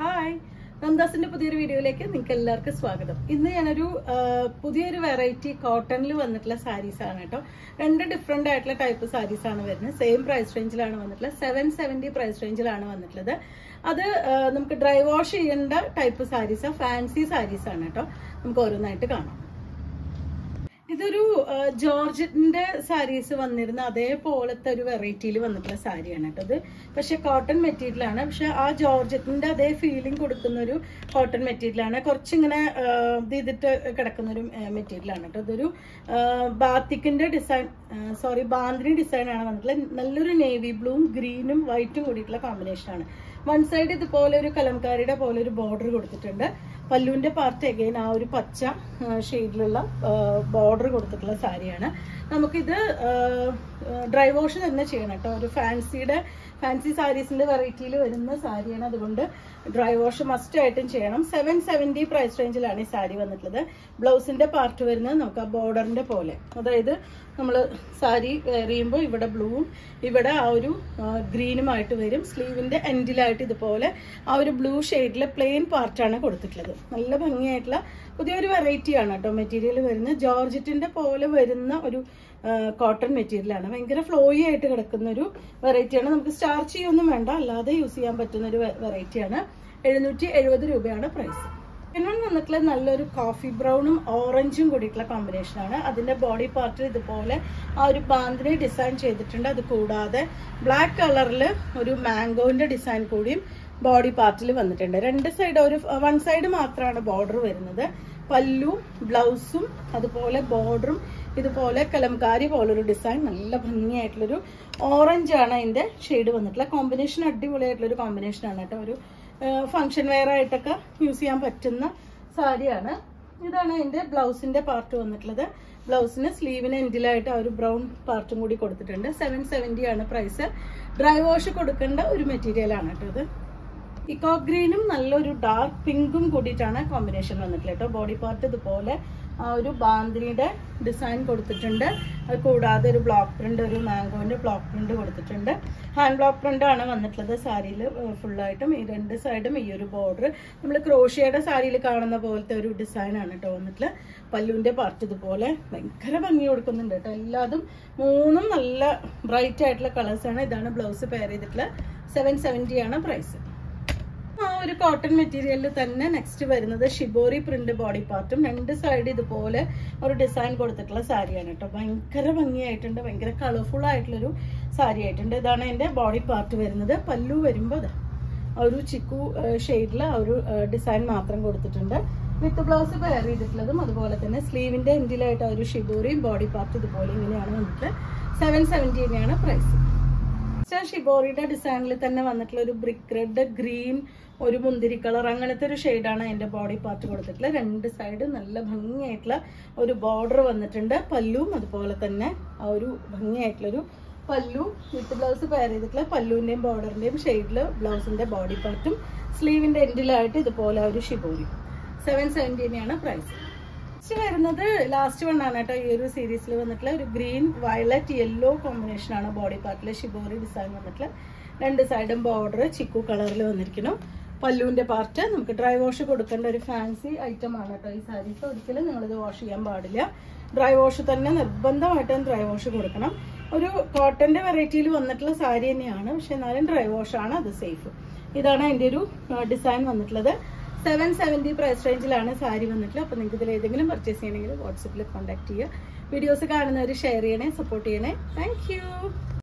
Hi. നന്ദാസിന്റെ പുതിയൊരു വീഡിയോയിലേക്ക് നിങ്ങൾക്ക് എല്ലാവർക്കും സ്വാഗതം. ഇന്ന് ഞാനൊരു പുതിയൊരു വെറൈറ്റി കോട്ടണിൽ വന്നിട്ടുള്ള സാരീസ് ആണ് കേട്ടോ. രണ്ട് ഡിഫറെന്റ് ആയിട്ടുള്ള ടൈപ്പ് സാരീസ് ആണ് വരുന്നത്. സെയിം പ്രൈസ് റേഞ്ചിലാണ് വന്നിട്ടുള്ളത്. സെവൻ പ്രൈസ് റേഞ്ചിലാണ് വന്നിട്ടുള്ളത്. അത് നമുക്ക് ഡ്രൈ വാഷ് ചെയ്യേണ്ട ടൈപ്പ് സാരീസ് ഫാൻസി സാരീസ് ആണ് കേട്ടോ. നമുക്ക് ഓരോന്നായിട്ട് കാണാം. ഇതൊരു ജോർജിന്റെ സാരീസ് വന്നിരുന്ന അതേപോലത്തെ ഒരു വെറൈറ്റിയിൽ വന്നിട്ടുള്ള സാരിയാണ് കേട്ടോ ഇത്. പക്ഷെ കോട്ടൺ മെറ്റീരിയൽ ആണ്. പക്ഷെ ആ ജോർജറ്റിന്റെ അതേ ഫീലിംഗ് കൊടുക്കുന്ന ഒരു കോട്ടൺ മെറ്റീരിയൽ ആണ്. കുറച്ചിങ്ങനെ ഇതിട്ട് കിടക്കുന്ന ഒരു മെറ്റീരിയൽ ആണ് കേട്ടോ ഇതൊരു ബാത്തിക്കിന്റെ ഡിസൈൻ സോറി ബാന്തിനി ഡിസൈൻ ആണ് വന്നിട്ടുള്ളത് നല്ലൊരു നേവി ബ്ലൂവും ഗ്രീനും വൈറ്റും കൂടിയിട്ടുള്ള കോമ്പിനേഷൻ ആണ്. വൺ സൈഡ് ഇതുപോലെ ഒരു കലംകാരിയുടെ പോലെ ഒരു ബോർഡർ കൊടുത്തിട്ടുണ്ട്. പല്ലുവിന്റെ പാർട്ട് എഗെയിൻ ആ ഒരു പച്ച ഷെയ്ഡിലുള്ള ബോർഡർ കൊടുത്തിട്ടുള്ള സാരിയാണ്. നമുക്കിത് ഡ്രൈ വാഷ് തന്നെ ചെയ്യണം കേട്ടോ. ഒരു ഫാൻസിയുടെ ഫാൻസി സാരീസിന്റെ വെറൈറ്റിയിൽ വരുന്ന സാരിയാണ് അതുകൊണ്ട് ഡ്രൈ വാഷ് മസ്റ്റ് ആയിട്ടും ചെയ്യണം. സെവൻ സെവന്റി പ്രൈസ് റേഞ്ചിലാണ് ഈ സാരി വന്നിട്ടുള്ളത്. ബ്ലൗസിന്റെ പാർട്ട് വരുന്നത് നമുക്ക് ആ ബോർഡറിന്റെ പോലെ. അതായത് നമ്മൾ സാരി വെയർ ഇവിടെ ബ്ലൂവും ഇവിടെ ആ ഒരു ഗ്രീനുമായിട്ട് വരും. സ്ലീവിന്റെ എൻഡിലായിട്ട് ഇതുപോലെ ആ ഒരു ബ്ലൂ ഷെയ്ഡിലെ പ്ലെയിൻ പാർട്ടാണ് കൊടുത്തിട്ടുള്ളത്. നല്ല ഭംഗിയായിട്ടുള്ള പുതിയൊരു വെറൈറ്റിയാണ് കേട്ടോ മെറ്റീരിയൽ വരുന്നത്. ജോർജറ്റിന്റെ പോലെ വരുന്ന ഒരു കോട്ടൺ മെറ്റീരിയലാണ് ഭയങ്കര ഫ്ലോയി ആയിട്ട് കിടക്കുന്ന ഒരു വെറൈറ്റിയാണ് നമുക്ക് സ്റ്റാർച്ച് ചെയ്യൊന്നും വേണ്ട അല്ലാതെ യൂസ് ചെയ്യാൻ പറ്റുന്ന ഒരു വെറൈറ്റിയാണ് എഴുന്നൂറ്റി എഴുപത് രൂപയാണ് പ്രൈസ് പിന്നെ വന്നിട്ടുള്ള നല്ലൊരു കോഫി ബ്രൗണും ഓറഞ്ചും കൂടിയിട്ടുള്ള കോമ്പിനേഷൻ ആണ്. അതിന്റെ ബോഡി പാർട്ടിൽ ഇതുപോലെ ആ ഒരു ബാന്തിനെ ഡിസൈൻ ചെയ്തിട്ടുണ്ട്. അത് കൂടാതെ ബ്ലാക്ക് കളറിൽ ഒരു മാംഗോവിന്റെ ഡിസൈൻ കൂടിയും ബോഡി പാർട്ടിൽ വന്നിട്ടുണ്ട്. രണ്ട് സൈഡ് ഒരു വൺ സൈഡ് മാത്രമാണ് ബോർഡർ വരുന്നത്. പല്ലും ബ്ലൗസും അതുപോലെ ബോർഡറും ഇതുപോലെ കലംകാരി പോലൊരു ഡിസൈൻ നല്ല ഭംഗിയായിട്ടുള്ളൊരു ഓറഞ്ച് ആണ് അതിന്റെ ഷെയ്ഡ് വന്നിട്ടുള്ള കോമ്പിനേഷൻ അടിപൊളിയായിട്ടുള്ളൊരു കോമ്പിനേഷൻ ആണ് കേട്ടോ. ഒരു ഫങ്ഷൻ വെയർ ആയിട്ടൊക്കെ യൂസ് ചെയ്യാൻ പറ്റുന്ന സാരിയാണ്. ഇതാണ് അതിന്റെ ബ്ലൗസിന്റെ പാർട്ട് വന്നിട്ടുള്ളത്. ബ്ലൗസിന് സ്ലീവിന് എൻഡിലായിട്ട് ആ ഒരു ബ്രൗൺ പാർട്ടും കൂടി കൊടുത്തിട്ടുണ്ട്. സെവൻ സെവന്റി ആണ് പ്രൈസ് ഡ്രൈ വാഷ് കൊടുക്കേണ്ട ഒരു മെറ്റീരിയലാണ് കേട്ടോ ഇത് ഇക്കോ ഗ്രീനും നല്ലൊരു ഡാർക്ക് പിങ്കും കൂടിയിട്ടാണ് കോമ്പിനേഷൻ വന്നിട്ടുള്ളത് കേട്ടോ. ബോഡി പാർട്ട് ഇതുപോലെ ഒരു ബാന്തിനിയുടെ ഡിസൈൻ കൊടുത്തിട്ടുണ്ട്. അത് കൂടാതെ ഒരു ബ്ലോക്ക് പ്രിന്റ് ഒരു മാംഗോവിന്റെ ബ്ലോക്ക് പ്രിന്റ് കൊടുത്തിട്ടുണ്ട്. ഹാൻഡ് ബ്ലോക്ക് പ്രിന്റ് ആണ് വന്നിട്ടുള്ളത് സാരിയിൽ ഫുള്ളായിട്ടും. ഈ രണ്ട് സൈഡും ഈ ഒരു ബോർഡർ. നമ്മൾ ക്രോഷിയയുടെ സാരിയിൽ കാണുന്ന പോലത്തെ ഒരു ഡിസൈനാണ് കേട്ടോ വന്നിട്ടുള്ളത്. പല്ലുവിന്റെ പാർട്ട് ഇതുപോലെ ഭയങ്കര ഭംഗി കൊടുക്കുന്നുണ്ട് കേട്ടോ. എല്ലാതും മൂന്നും നല്ല ബ്രൈറ്റ് ആയിട്ടുള്ള കളേഴ്സ് ആണ്. ഇതാണ് ബ്ലൗസ് പെയർ ചെയ്തിട്ടുള്ള സെവൻ സെവന്റി ആണ് പ്രൈസ്. ആ ഒരു കോട്ടൺ മെറ്റീരിയലിൽ തന്നെ നെക്സ്റ്റ് വരുന്നത് ഷിബോറി പ്രിന്റ് ബോഡി പാർട്ടും രണ്ട് സൈഡ് ഇതുപോലെ ഒരു ഡിസൈൻ കൊടുത്തിട്ടുള്ള സാരിയാണ് കേട്ടോ. ഭയങ്കര ഭംഗിയായിട്ടുണ്ട് ഭയങ്കര കളർഫുൾ ആയിട്ടുള്ളൊരു സാരി ആയിട്ടുണ്ട്. ഇതാണ് എന്റെ ബോഡി പാർട്ട് വരുന്നത്. പല്ലു വരുമ്പോൾ ഒരു ചിക്കു ഷെയ്ഡിൽ ഒരു ഡിസൈൻ മാത്രം കൊടുത്തിട്ടുണ്ട്. വിത്ത് ബ്ലൗസ് വെയർ ചെയ്തിട്ടുള്ളതും അതുപോലെ തന്നെ സ്ലീവിന്റെ എൻഡിലായിട്ട് ഒരു ഷിബോറിയും ബോഡി പാർട്ട് ഇതുപോലെ ഇങ്ങനെയാണ് വന്നിട്ട് സെവൻ സെവന്റീനെയാണ് പ്രൈസ് ഷിബോറിയുടെ ഡിസൈനിൽ തന്നെ വന്നിട്ടുള്ള ഒരു ബ്രിക്ക് റെഡ് ഗ്രീൻ ഒരു മുന്തിരി കളർ അങ്ങനത്തെ ഒരു ഷെയ്ഡാണ് എന്റെ ബോഡി പാർട്ട് കൊടുത്തിട്ടുള്ളത്. രണ്ട് സൈഡ് നല്ല ഭംഗിയായിട്ടുള്ള ഒരു ബോർഡർ വന്നിട്ടുണ്ട്. പല്ലുവും അതുപോലെ തന്നെ ആ ഒരു ഭംഗിയായിട്ടുള്ളൊരു പല്ലു വിത്ത് ബ്ലൗസ് പെയർ ചെയ്തിട്ടുള്ള പല്ലുവിന്റെയും ബോർഡറിന്റെയും ഷെയ്ഡിൽ ബ്ലൗസിന്റെ ബോഡി പാർട്ടും സ്ലീവിന്റെ എൻഡിലായിട്ട് ഇതുപോലെ ഒരു ഷിബോരി സെവൻ സെവന്റീനെയാണ് പ്രൈസ് നെക്സ്റ്റ് വരുന്നത് ലാസ്റ്റ് വൺ ആണ് കേട്ടോ. ഈ ഒരു സീരീസിൽ വന്നിട്ടുള്ള ഒരു ഗ്രീൻ വയലറ്റ് യെല്ലോ കോമ്പിനേഷൻ ആണ് ബോഡി പാർട്ടിൽ ഷിബോറി ഡിസൈൻ വന്നിട്ടുള്ള രണ്ട് സൈഡും ബോർഡർ ചിക്കു കളറിൽ വന്നിരിക്കണം പല്ലുവിന്റെ പാർട്ട് നമുക്ക് ഡ്രൈ വാഷ് കൊടുക്കേണ്ട ഒരു ഫാൻസി ഐറ്റം ആണ് കേട്ടോ ഈ സാരീസ് ഒരിക്കലും നിങ്ങളിത് വാഷ് ചെയ്യാൻ പാടില്ല. ഡ്രൈ വാഷ് തന്നെ നിർബന്ധമായിട്ടും ഡ്രൈ വാഷ് കൊടുക്കണം. ഒരു കോട്ടന്റെ വെറൈറ്റിയിൽ വന്നിട്ടുള്ള സാരി തന്നെയാണ്. പക്ഷെ എന്നാലും ഡ്രൈ വാഷ് ആണ് അത് സേഫ് ഇതാണ് അതിന്റെ ഒരു ഡിസൈൻ വന്നിട്ടുള്ളത്. സെവൻ സെവന്റി പ്രൈസ് റേഞ്ചിലാണ് സാരി വന്നിട്ടുള്ളത്. അപ്പോൾ നിങ്ങൾക്ക് ഇതിൽ ഏതെങ്കിലും പർച്ചേസ് ചെയ്യണമെങ്കിൽ വാട്സപ്പിൽ കോൺടാക്ട് ചെയ്യുക. വീഡിയോസ് കാണുന്നവർ ഷെയർ ചെയ്യണേ സപ്പോർട്ട് ചെയ്യണേ. താങ്ക്